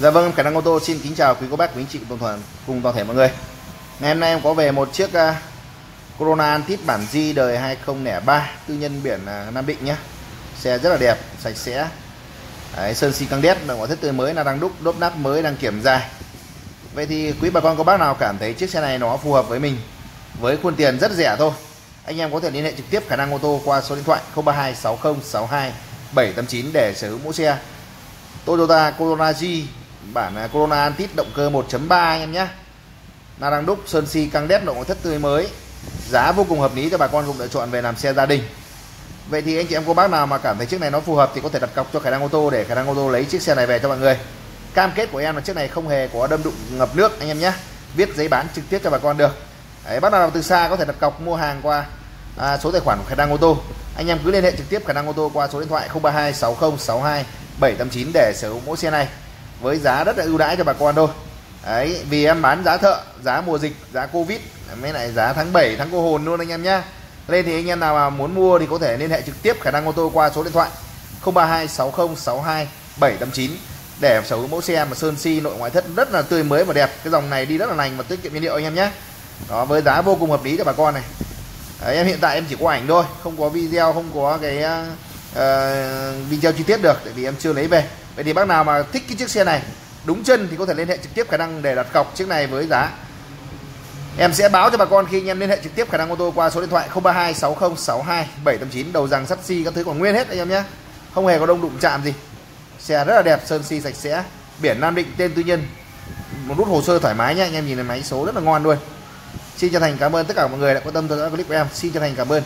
Dạ vâng, khả năng ô tô xin kính chào quý cô bác, quý anh chị đồng toàn cùng toàn thể mọi người. Ngày hôm nay em có về một chiếc uh, Corona Antit bản G đời 2003 tư nhân biển uh, Nam Định nhé. Xe rất là đẹp, sạch sẽ. Đấy, sơn xi căng đét, ngoại thất tươi mới là đang đúc, đốp nắp mới đang kiểm dài. Vậy thì quý bà con cô bác nào cảm thấy chiếc xe này nó phù hợp với mình với khuôn tiền rất rẻ thôi. Anh em có thể liên hệ trực tiếp khả năng ô tô qua số điện thoại 032 60 62 789 để sở hữu mẫu xe Toyota Corona G bản à, Corona Antit động cơ 1.3 anh em nhé. Na đang đúc sơn si căng đét nội ngoại thất tươi mới. Giá vô cùng hợp lý cho bà con cũng lựa chọn về làm xe gia đình. Vậy thì anh chị em cô bác nào mà cảm thấy chiếc này nó phù hợp thì có thể đặt cọc cho khả năng ô tô để khả năng ô tô lấy chiếc xe này về cho mọi người. Cam kết của em là chiếc này không hề có đâm đụng ngập nước anh em nhé. Viết giấy bán trực tiếp cho bà con được. Đấy, bắt đầu từ xa có thể đặt cọc mua hàng qua à, số tài khoản của khả năng ô tô. Anh em cứ liên hệ trực tiếp khả năng ô tô qua số điện thoại 032 60 62 789 để sở hữu mẫu xe này với giá rất là ưu đãi cho bà con thôi. Đấy vì em bán giá thợ giá mùa dịch giá covid mấy lại giá tháng 7 tháng cô hồn luôn anh em nhá. Lên thì anh em nào mà muốn mua thì có thể liên hệ trực tiếp khả năng ô tô qua số điện thoại 032 60 62 789 để sở hữu mẫu xe mà sơn si nội ngoại thất rất là tươi mới và đẹp. Cái dòng này đi rất là lành và tiết kiệm nhiên liệu anh em nhé đó với giá vô cùng hợp lý cho bà con này. Đấy, em hiện tại em chỉ có ảnh thôi không có video không có cái uh, video chi tiết được tại vì em chưa lấy về. Vậy thì bác nào mà thích cái chiếc xe này, đúng chân thì có thể liên hệ trực tiếp khả năng để đặt cọc chiếc này với giá. Em sẽ báo cho bà con khi anh em liên hệ trực tiếp khả năng ô tô qua số điện thoại 032 60 62 789 đầu rằng sắt xi các thứ còn nguyên hết anh em nhé. Không hề có đông đụng chạm gì. Xe rất là đẹp, sơn xi sạch sẽ, biển Nam Định, tên tư nhân. Một nút hồ sơ thoải mái nhé, anh em nhìn thấy máy số rất là ngon luôn. Xin chân thành cảm ơn tất cả mọi người đã quan tâm theo dõi clip của em. Xin chân thành cảm ơn.